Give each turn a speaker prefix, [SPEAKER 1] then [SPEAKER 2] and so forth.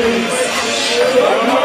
[SPEAKER 1] Parabéns.